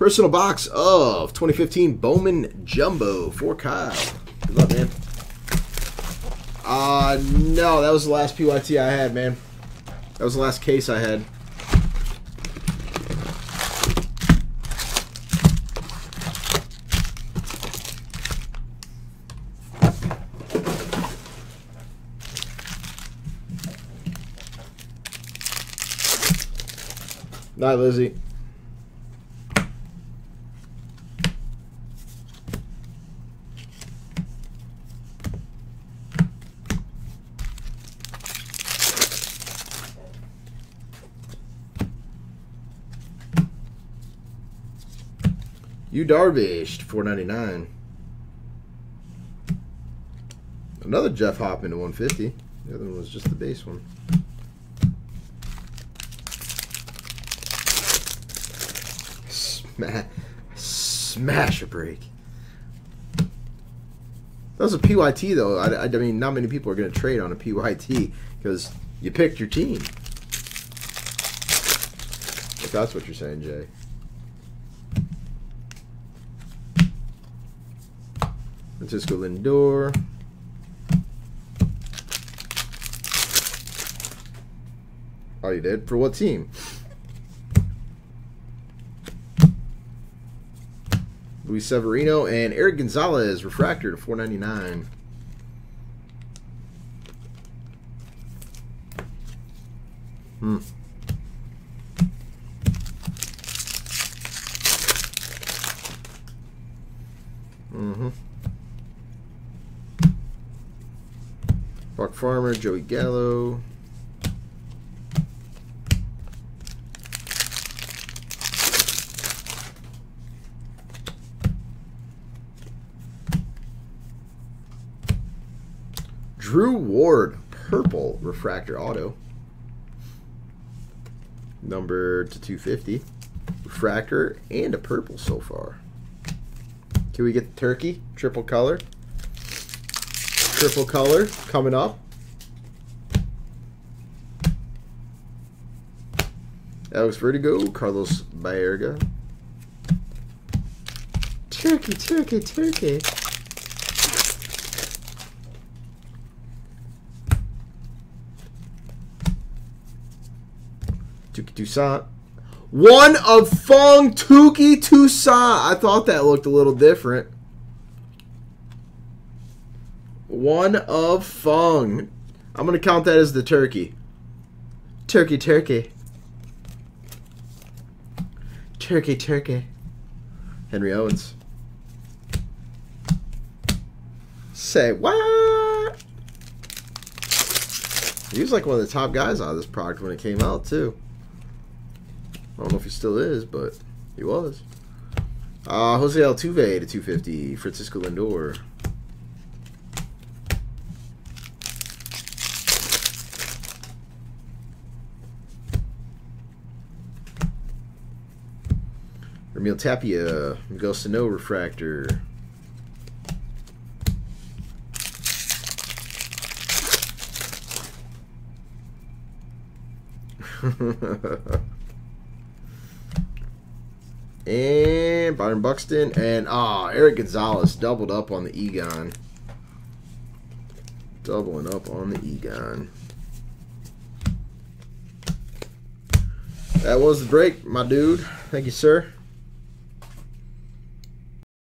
Personal box of 2015 Bowman Jumbo for Kyle. Good luck, man. Uh, no, that was the last PYT I had, man. That was the last case I had. Night, Lizzie. Yu Darvish, ninety nine. Another Jeff Hoffman to one fifty. The other one was just the base one. Smash, smash a break. That was a PYT though. I, I mean, not many people are going to trade on a PYT because you picked your team. If that's what you're saying, Jay. Francisco Lindor. Oh, you did? For what team? Luis Severino and Eric Gonzalez, refractor to 499. Hmm. Mm-hmm. Buck Farmer, Joey Gallo. Drew Ward, purple refractor auto. Number to 250. Refractor and a purple so far. Can we get the turkey? Triple color. Triple color coming up. Alex Verdugo, Carlos Baerga. Turkey, turkey, turkey. Touki Toussaint. One of Fong Touki Toussaint. I thought that looked a little different. One of Fung. I'm going to count that as the turkey. Turkey, turkey. Turkey, turkey. Henry Owens. Say what? He was like one of the top guys on this product when it came out, too. I don't know if he still is, but he was. Uh, Jose Altuve to 250. Francisco Lindor. Emil Tapia, Miguel Sano Refractor. and Byron Buxton and ah Eric Gonzalez doubled up on the Egon. Doubling up on the Egon. That was the break, my dude. Thank you, sir.